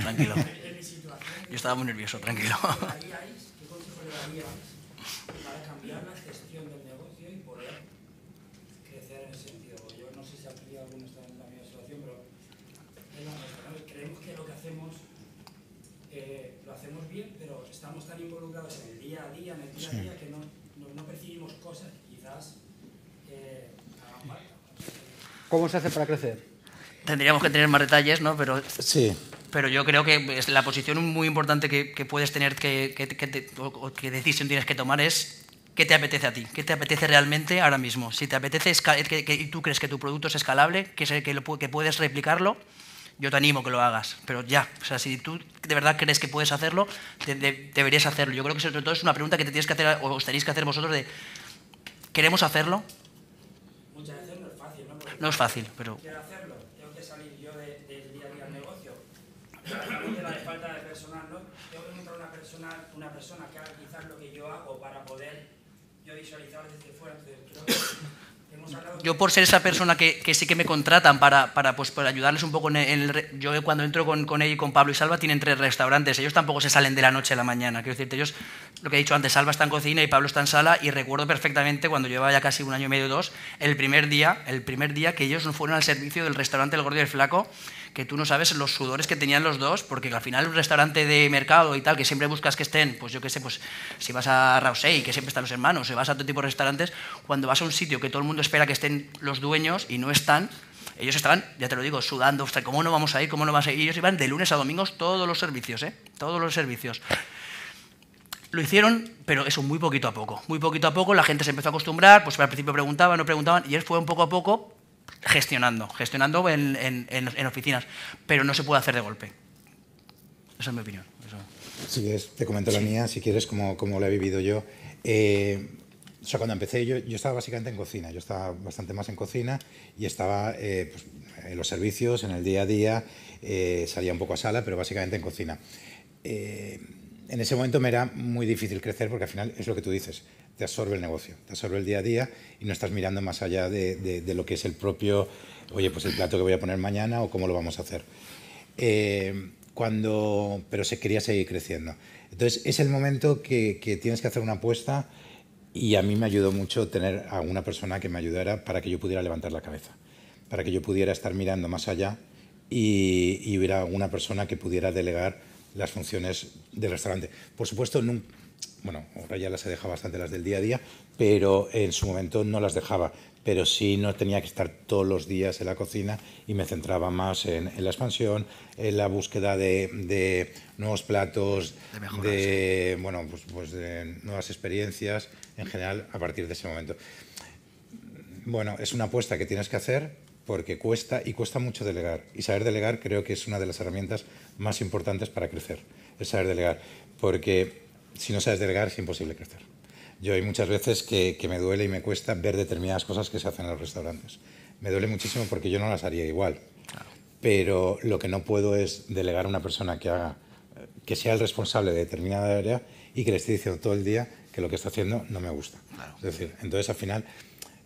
Tranquilo. Yo estaba muy nervioso, tranquilo. ¿Qué consejo le daríais para cambiar la gestión del negocio y poder crecer en ese sentido? Yo no sé si aquí alguno está en la misma situación, pero creemos que lo que hacemos eh, lo hacemos bien, pero estamos tan involucrados en el día a día, en el día a día, que no, no, no percibimos cosas que quizás eh, hagan falta. ¿Cómo se hace para crecer? Tendríamos que tener más detalles, ¿no? Pero Sí, pero yo creo que es la posición muy importante que, que puedes tener, que, que, que te- o- o qué decisión tienes que tomar es qué te apetece a ti, qué te apetece realmente ahora mismo. Si te apetece que, tú crees que tu producto es escalable, que, se- que, lo que puedes replicarlo, yo te animo que lo hagas, pero ya. O sea, si tú de verdad crees que puedes hacerlo, de- de- deberías hacerlo. Yo creo que sobre todo es una pregunta que te tienes que hacer, o os tenéis que hacer vosotros de, ¿queremos hacerlo? Muchas veces no es fácil, ¿no? Porque No es fácil, pero quiero hacerlo, tengo que salir yo de- del día a día del negocio. También de la falta de personal, ¿no? Tengo que encontrar una persona, una persona que haga quizás lo que yo hago para poder yo visualizar desde fuera. Entonces, creo que hemos hablado yo por ser esa persona que, que sí que me contratan para, para, pues, para ayudarles un poco en el, yo cuando entro con, con ella y con Pablo y Salva tienen tres restaurantes ellos tampoco se salen de la noche a la mañana quiero decirte ellos lo que he dicho antes Salva está en cocina y Pablo está en sala y recuerdo perfectamente cuando llevaba ya casi un año y medio dos el primer día el primer día que ellos fueron al servicio del restaurante El Gordo y el Flaco que tú no sabes los sudores que tenían los dos, porque al final un restaurante de mercado y tal, que siempre buscas que estén, pues yo qué sé, pues si vas a Rausey, que siempre están los hermanos, si vas a otro tipo de restaurantes, cuando vas a un sitio que todo el mundo espera que estén los dueños y no están, ellos estaban, ya te lo digo, sudando, ostras, ¿cómo no vamos a ir? ¿Cómo no vas a ir? Ellos iban de lunes a domingos todos los servicios, ¿eh? Todos los servicios. Lo hicieron, pero eso muy poquito a poco. Muy poquito a poco la gente se empezó a acostumbrar, pues al principio preguntaban, no preguntaban, y él fue un poco a poco gestionando, gestionando en, en- en- oficinas, pero no se puede hacer de golpe. Esa es mi opinión. eso. Si quieres, te comento la mía, si quieres, cómo, cómo la he vivido yo. Eh, o sea, cuando empecé, yo, yo estaba básicamente en cocina, yo estaba bastante más en cocina y estaba eh, pues, en los servicios, en el día a día, eh, salía un poco a sala, pero básicamente en cocina. Eh, en ese momento me era muy difícil crecer porque al final es lo que tú dices, te absorbe el negocio, te absorbe el día a día y no estás mirando más allá de, de- lo que es el propio, oye, pues el plato que voy a poner mañana o cómo lo vamos a hacer. Eh, cuando, pero se quería seguir creciendo. Entonces es el momento que, que tienes que hacer una apuesta y a mí me ayudó mucho tener a una persona que me ayudara para que yo pudiera levantar la cabeza, para que yo pudiera estar mirando más allá y, y hubiera una persona que pudiera delegar las funciones del restaurante. Por supuesto, nun- bueno, ahora ya las he dejado bastante las del día a día, pero en su momento no las dejaba. Pero sí no tenía que estar todos los días en la cocina y me centraba más en, en la expansión, en la búsqueda de, de nuevos platos, De mejorar, de, bueno, pues, pues de nuevas experiencias en general a partir de ese momento. Bueno, es una apuesta que tienes que hacer porque cuesta y cuesta mucho delegar. Y saber delegar creo que es una de las herramientas más importantes para crecer, es saber delegar. Porque si no sabes delegar es imposible crecer. Yo hay muchas veces que, que me duele y me cuesta ver determinadas cosas que se hacen en los restaurantes. Me duele muchísimo porque yo no las haría igual. Pero lo que no puedo es delegar a una persona que haga que sea el responsable de determinada área y que le esté diciendo todo el día que lo que está haciendo no me gusta. Es decir, entonces al final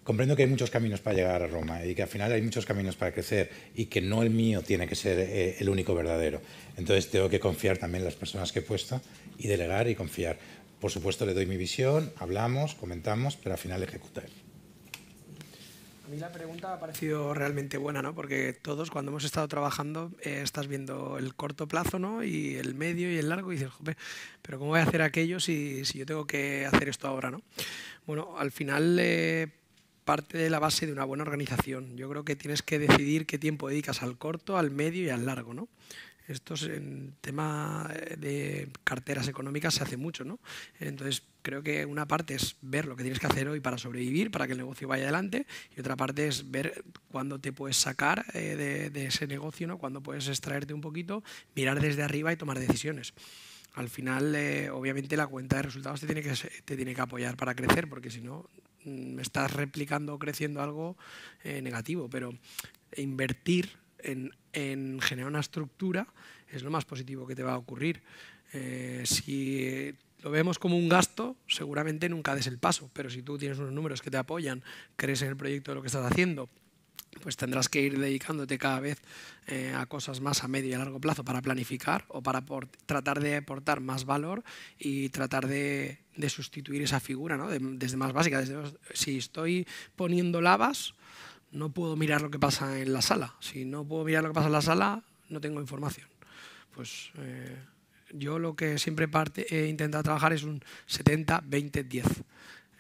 comprendo que hay muchos caminos para llegar a Roma y que al final hay muchos caminos para crecer y que no el mío tiene que ser eh, el único verdadero. Entonces tengo que confiar también en las personas que he puesto y delegar y confiar. Por supuesto le doy mi visión, hablamos, comentamos, pero al final ejecutar. A mí la pregunta ha parecido realmente buena, ¿no? Porque todos cuando hemos estado trabajando eh, estás viendo el corto plazo, ¿no? Y el medio y el largo y dices, jope, pero ¿cómo voy a hacer aquello si, si yo tengo que hacer esto ahora, ¿no? Bueno, al final eh, parte de la base de una buena organización. Yo creo que tienes que decidir qué tiempo dedicas al corto, al medio y al largo, ¿no? Esto es en tema eh, de carteras económicas se hace mucho, ¿no? Entonces creo que una parte es ver lo que tienes que hacer hoy para sobrevivir, para que el negocio vaya adelante, y otra parte es ver cuándo te puedes sacar eh, de, ese negocio, ¿no? Cuándo puedes extraerte un poquito, mirar desde arriba y tomar decisiones. Al final, eh, obviamente, la cuenta de resultados te tiene que, te tiene que apoyar para crecer, porque si no, mm, estás replicando o creciendo algo eh, negativo. Pero invertir en, en generar una estructura es lo más positivo que te va a ocurrir. Eh, si lo vemos como un gasto, seguramente nunca des el paso, pero si tú tienes unos números que te apoyan, crees en el proyecto de lo que estás haciendo pues tendrás que ir dedicándote cada vez eh, a cosas más a medio y a largo plazo para planificar o para tratar de aportar más valor y tratar de, sustituir esa figura ¿no? desde más básica. Si estoy poniendo lavas, no puedo mirar lo que pasa en la sala. Si no puedo mirar lo que pasa en la sala, no tengo información. Pues eh, yo lo que siempre he intentado trabajar es un 70, 20, 10.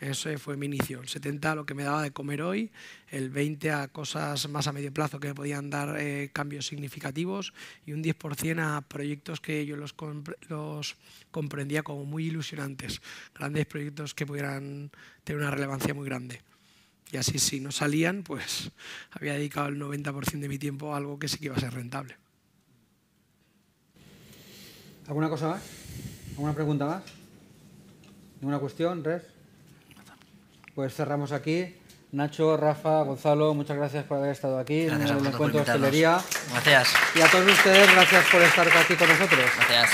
Ese fue mi inicio. El 70 lo que me daba de comer hoy, el 20 a cosas más a medio plazo que me podían dar eh, cambios significativos y un 10% a proyectos que yo los, los comprendía como muy ilusionantes, grandes proyectos que pudieran tener una relevancia muy grande. Y así si no salían, pues había dedicado el 90% de mi tiempo a algo que sí que iba a ser rentable. ¿Alguna cosa más? ¿Alguna pregunta más? ¿Ninguna cuestión, Res? Pues cerramos aquí. Nacho, Rafa, Gonzalo, muchas gracias por haber estado aquí en el encuentro de hostelería. Gracias. Y a todos ustedes, gracias por estar aquí con nosotros. Gracias.